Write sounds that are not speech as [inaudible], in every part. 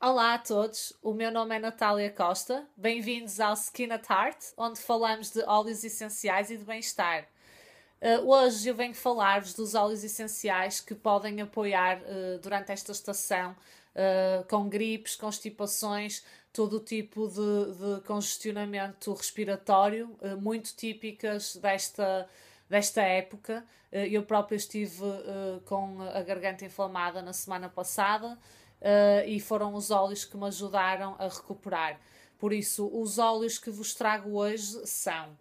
Olá a todos, o meu nome é Natália Costa. Bem-vindos ao Skin at Heart, onde falamos de óleos essenciais e de bem-estar. Uh, hoje eu venho falar-vos dos óleos essenciais que podem apoiar uh, durante esta estação uh, com gripes, constipações, todo o tipo de, de congestionamento respiratório, muito típicas desta, desta época. eu própria estive com a garganta inflamada na semana passada uh, e foram os óleos que me ajudaram a recuperar. Por isso, os óleos que vos trago hoje são.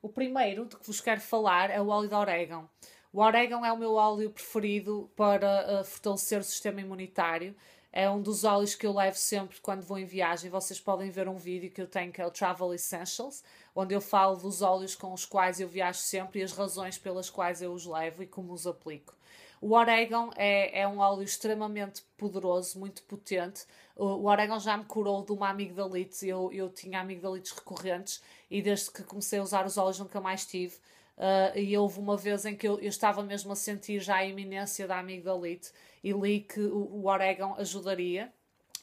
O primeiro de que vos quero falar é o óleo de orégano. O orégano é o meu óleo preferido para uh, fortalecer o sistema imunitário. É um dos óleos que eu levo sempre quando vou em viagem. Vocês podem ver um vídeo que eu tenho que é o Travel Essentials, onde eu falo dos óleos com os quais eu viajo sempre e as razões pelas quais eu os levo e como os aplico. O orégano é, é um óleo extremamente poderoso, muito potente. O, o orégano já me curou de uma amigdalite. Eu, eu tinha amigdalites recorrentes e desde que comecei a usar os óleos nunca mais tive. Uh, e houve uma vez em que eu, eu, estava mesmo a sentir já a iminência da amigdalite e li que o, o orégano ajudaria.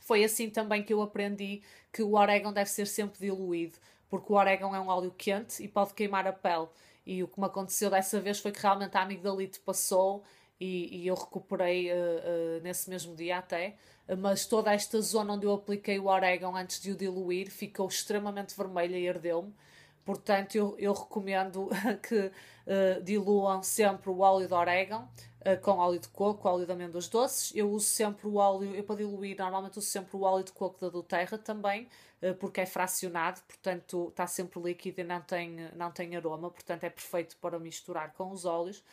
Foi assim também que eu aprendi que o orégano deve ser sempre diluído, porque o orégano é um óleo quente e pode queimar a pele. E o que me aconteceu dessa vez foi que realmente a amigdalite passou e, e eu recuperei uh, uh, nesse mesmo dia até, mas toda esta zona onde eu apliquei o orégano antes de o diluir ficou extremamente vermelha e ardeu-me. Portanto, eu, eu recomendo [laughs] que uh, diluam sempre o óleo de orégano com óleo de coco, óleo de amêndoas doces. Eu uso sempre o óleo, eu para diluir, normalmente uso sempre o óleo de coco da Doterra também, porque é fracionado, portanto está sempre líquido e não tem, não tem aroma, portanto é perfeito para misturar com os óleos.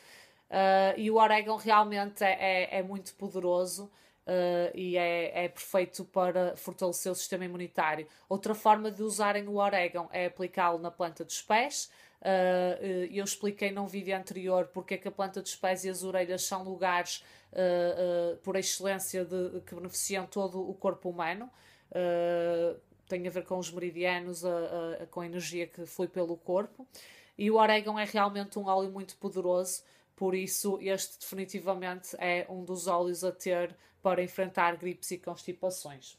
Uh, e o orégano realmente é, é, é muito poderoso uh, e é, é perfeito para fortalecer o sistema imunitário. Outra forma de usarem o orégano é aplicá-lo na planta dos pés. Uh, eu expliquei num vídeo anterior porque é que a planta dos pés e as orelhas são lugares por excelência de, que beneficiam todo o corpo humano. tem a ver com os meridianos, a, a, com a energia que flui pelo corpo. E o orégano é realmente um óleo muito poderoso por isso, este definitivamente é um dos óleos a ter para enfrentar gripes e constipações.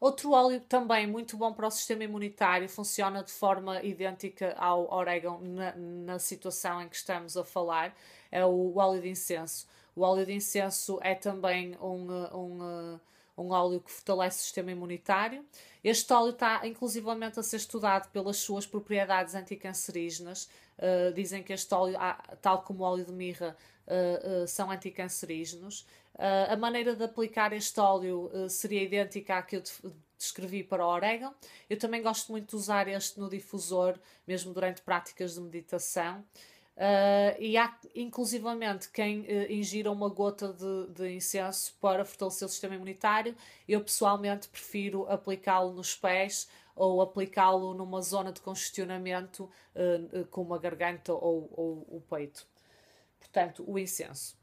Outro óleo também muito bom para o sistema imunitário, funciona de forma idêntica ao orégano na, na situação em que estamos a falar, é o óleo de incenso. O óleo de incenso é também um, um, um óleo que fortalece o sistema imunitário. Este óleo está inclusivamente a ser estudado pelas suas propriedades anticancerígenas. Uh, dizem que este óleo, tal como o óleo de mirra, uh, uh, são anticancerígenos. a maneira de aplicar este óleo seria idêntica à que eu descrevi para o orégano. Eu também gosto muito de usar este no difusor, mesmo durante práticas de meditação. Uh, e há inclusivamente quem uh, ingira uma gota de, de, incenso para fortalecer o sistema imunitário. Eu pessoalmente prefiro aplicá-lo nos pés ou aplicá-lo numa zona de congestionamento, uh, como a garganta ou, ou, o peito. Portanto, o incenso.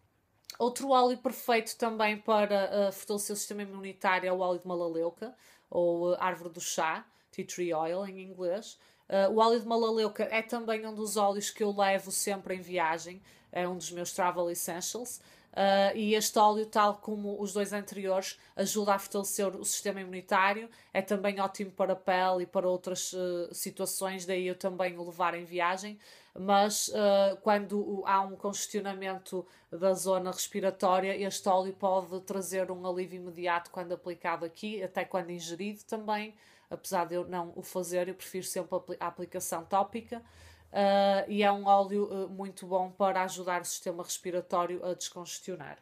Outro óleo perfeito também para fortalecer o sistema imunitário é o óleo de malaleuca, ou árvore do chá, tea tree oil em inglês. Uh, o óleo de malaleuca é também um dos óleos que eu levo sempre em viagem, é um dos meus travel essentials. Uh, e este óleo, tal como os dois anteriores, ajuda a fortalecer o sistema imunitário, é também ótimo para a pele e para outras uh, situações, daí eu também o levar em viagem. Mas uh, quando há um congestionamento da zona respiratória, este óleo pode trazer um alívio imediato quando aplicado aqui, até quando ingerido também apesar de eu não o fazer, eu prefiro sempre a aplicação tópica. Uh, e é um óleo uh, muito bom para ajudar o sistema respiratório a descongestionar.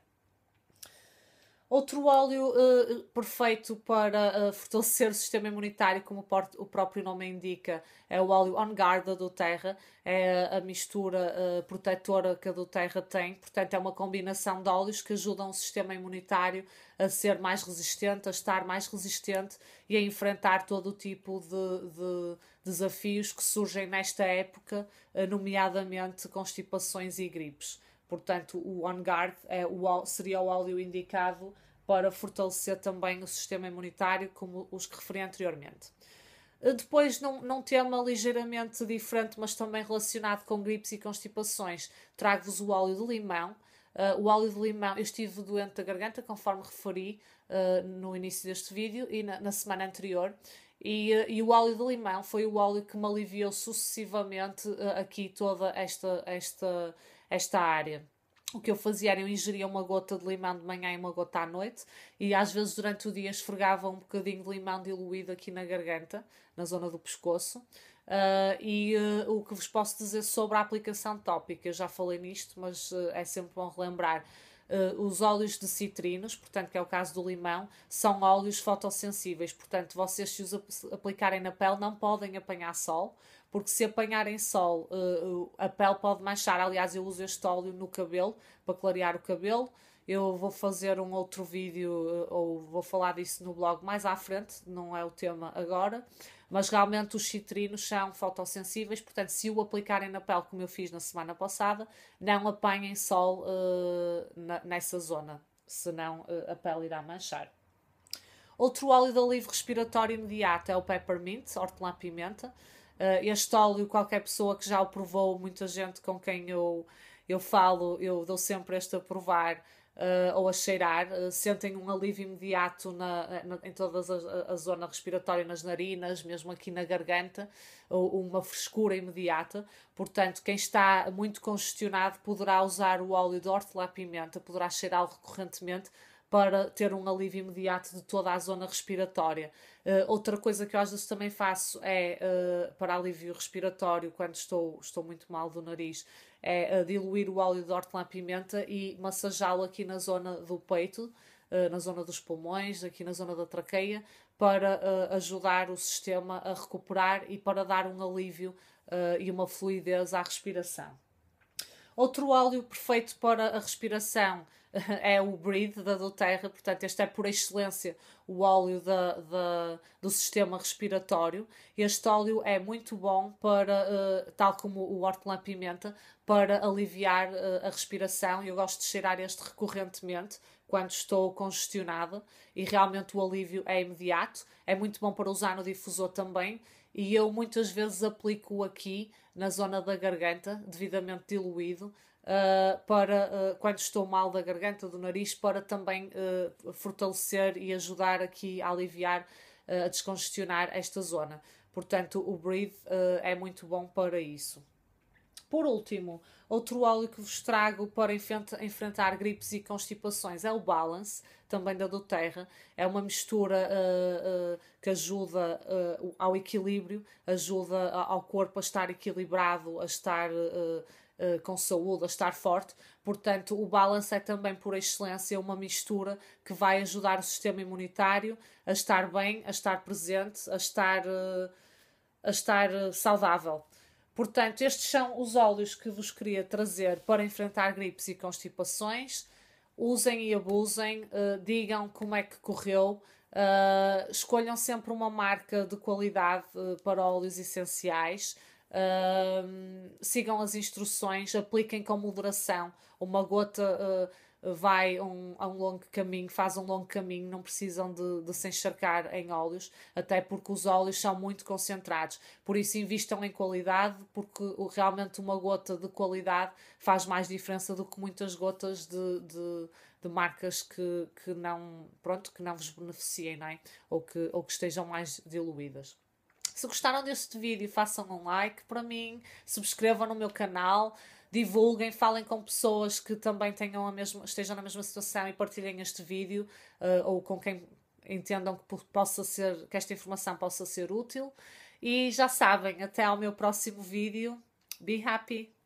Outro óleo uh, perfeito para fortalecer o sistema imunitário, como o próprio nome indica, é o óleo On Guard da doTERRA. É a mistura protetora que a doTERRA tem. Portanto, é uma combinação de óleos que ajudam o sistema imunitário a ser mais resistente, a estar mais resistente e a enfrentar todo o tipo de, de desafios que surgem nesta época, nomeadamente constipações e gripes. Portanto, o On Guard é o, seria o óleo indicado para fortalecer também o sistema imunitário, como os que referi anteriormente. Eh, depois, num, num tema ligeiramente diferente, mas também relacionado com gripes e constipações, trago-vos o óleo de limão. Uh, o óleo de limão, eu estive doente da garganta, conforme referi uh, no início deste vídeo e na, na semana anterior. E, uh, e, o óleo de limão foi o óleo que me aliviou sucessivamente aqui toda esta, esta, esta área o que eu fazia era eu ingeria uma gota de limão de manhã e uma gota à noite e às vezes durante o dia esfregava um bocadinho de limão diluído aqui na garganta, na zona do pescoço. Uh, e uh, o que vos posso dizer sobre a aplicação tópica, já falei nisto, mas uh, é sempre bom relembrar. Os óleos de citrinos, portanto, que é o caso do limão, são óleos fotossensíveis, portanto, vocês se os aplicarem na pele não podem apanhar sol, porque se apanharem sol, uh, a pele pode manchar. Aliás, eu uso este óleo no cabelo para clarear o cabelo. Eu vou fazer um outro vídeo uh, ou vou falar disso no blog mais à frente, não é o tema agora. Mas realmente os citrinos são fotossensíveis, portanto, se o aplicarem na pele, como eu fiz na semana passada, não apanhem sol uh, nessa zona, senão uh, a pele irá manchar. Outro óleo de alívio respiratório imediato é o peppermint, hortelã-pimenta. Este óleo, qualquer pessoa que já o provou, muita gente com quem eu, eu falo, eu dou sempre este a provar uh, ou a cheirar, uh, sentem um alívio imediato na, na, em toda a, a, zona respiratória, nas narinas, mesmo aqui na garganta, uma frescura imediata. Portanto, quem está muito congestionado poderá usar o óleo de hortelã-pimenta, poderá cheirá-lo recorrentemente para ter um alívio imediato de toda a zona respiratória. Uh, outra coisa que eu às vezes também faço é, uh, para alívio respiratório, quando estou, estou muito mal do nariz, é uh, diluir o óleo de hortelã-pimenta e massajá-lo aqui na zona do peito, na zona dos pulmões, aqui na zona da traqueia, para ajudar o sistema a recuperar e para dar um alívio e uma fluidez à respiração. Outro óleo perfeito para a respiração [laughs] é o Breathe da doTERRA, portanto, este é por excelência o óleo da, da, do sistema respiratório. Este óleo é muito bom para, uh, tal como o hortelã-pimenta, para aliviar uh, a respiração. Eu gosto de cheirar este recorrentemente quando estou congestionada e realmente o alívio é imediato. É muito bom para usar no difusor também e eu muitas vezes aplico aqui na zona da garganta, devidamente diluído, uh, para uh, quando estou mal da garganta, do nariz, para também uh, fortalecer e ajudar aqui a aliviar, a descongestionar esta zona. Portanto, o Breathe é muito bom para isso. Por último, outro óleo que vos trago para enfrentar gripes e constipações é o Balance, também da doTERRA. É uma mistura uh, uh, que ajuda uh, ao equilíbrio, ajuda ao corpo a estar equilibrado, a estar eh, com saúde, a estar forte. Portanto, o balance é também, por excelência, uma mistura que vai ajudar o sistema imunitário a estar bem, a estar presente, a estar, uh, a estar uh, saudável. Portanto, estes são os óleos que vos queria trazer para enfrentar gripes e constipações. Usem e abusem, digam como é que correu. escolham sempre uma marca de qualidade para óleos essenciais Uh, sigam as instruções, apliquem com moderação. Uma gota uh, vai um, a um longo caminho, faz um longo caminho, não precisam de, de, se encharcar em óleos, até porque os óleos são muito concentrados. Por isso, invistam em qualidade, porque realmente uma gota de qualidade faz mais diferença do que muitas gotas de, de, de marcas que, que, não, pronto, que não vos beneficiem, não é? ou, que, ou que estejam mais diluídas. Se gostaram deste vídeo, façam um like para mim, subscrevam no meu canal, divulguem, falem com pessoas que também tenham a mesma, estejam na mesma situação e partilhem este vídeo uh, ou com quem entendam que possa ser que esta informação possa ser útil. E já sabem, até ao meu próximo vídeo. Be happy!